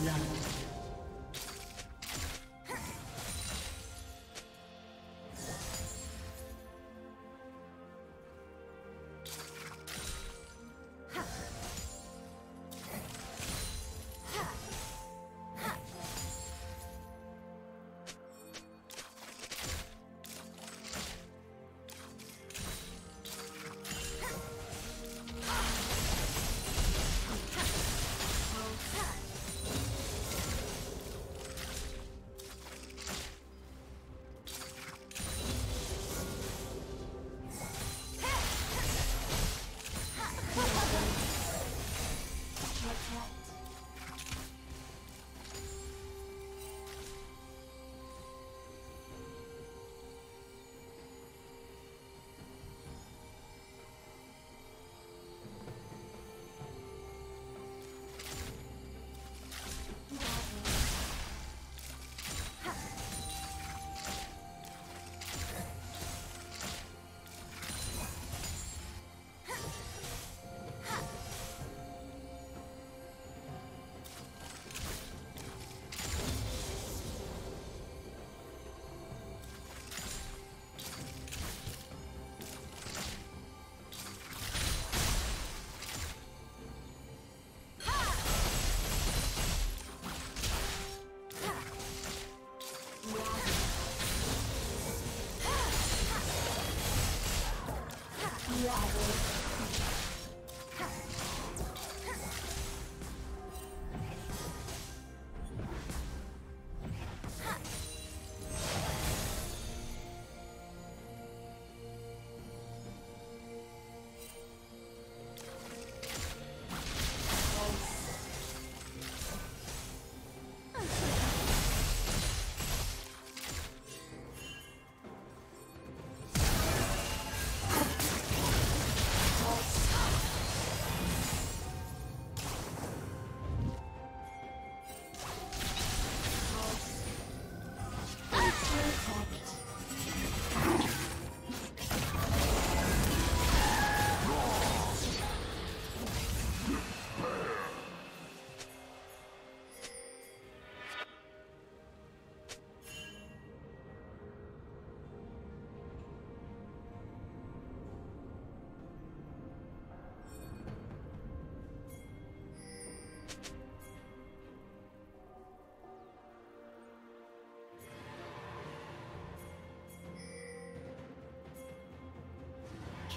Blood.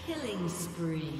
Killing spree.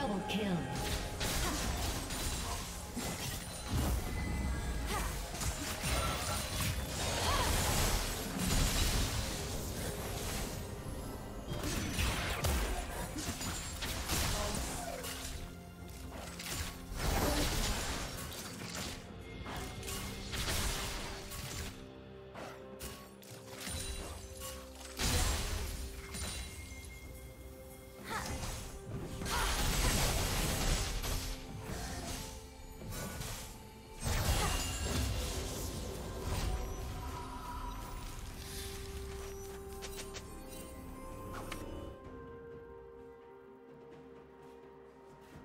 Double kill.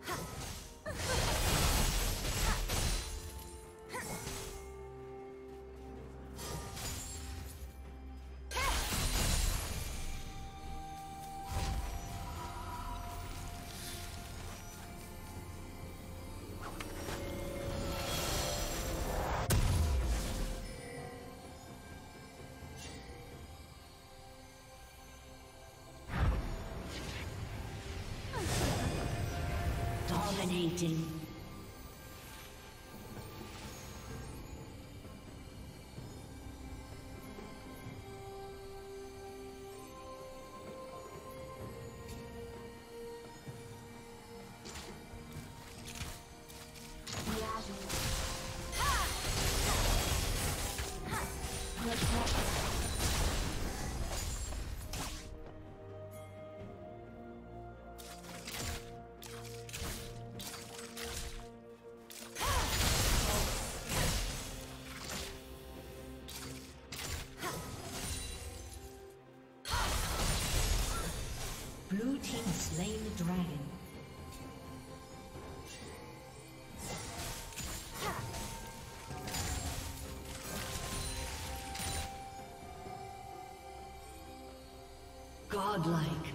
하! Dominating. Slain the dragon. Godlike.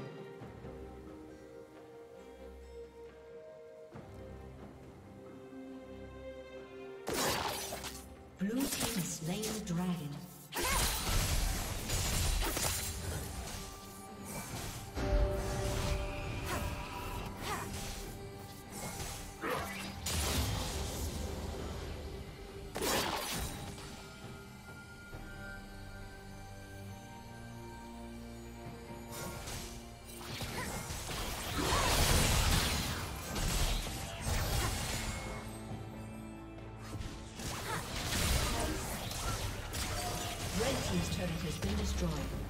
Destroyed.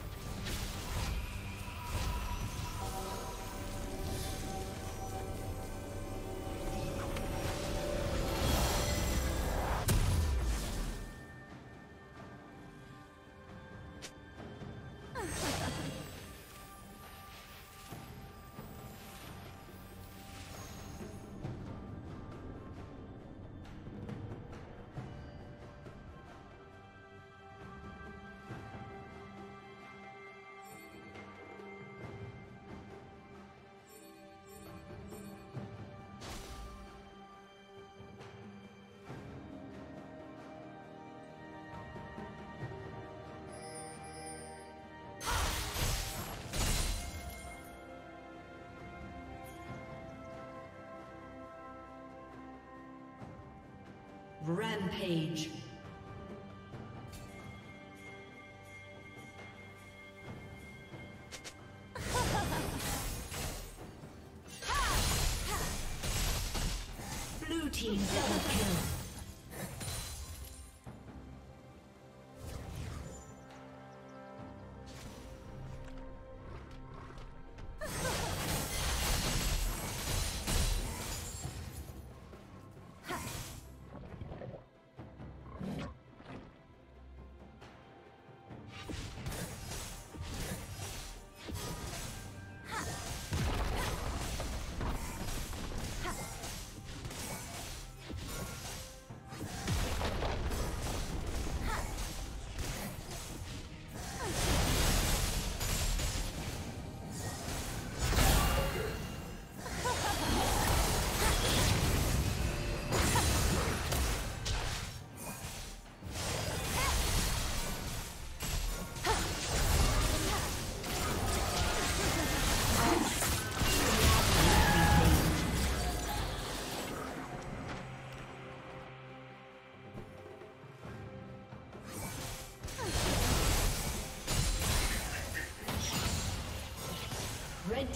Rampage.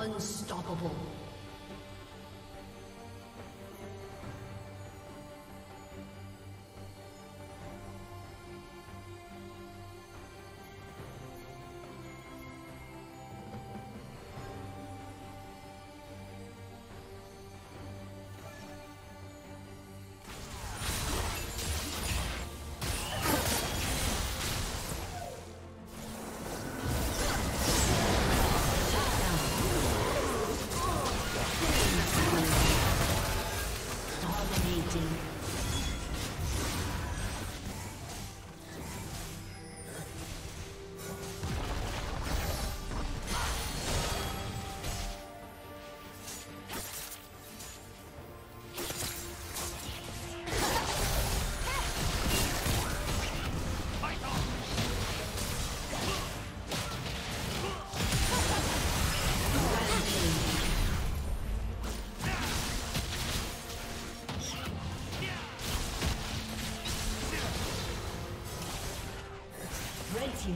Unstoppable.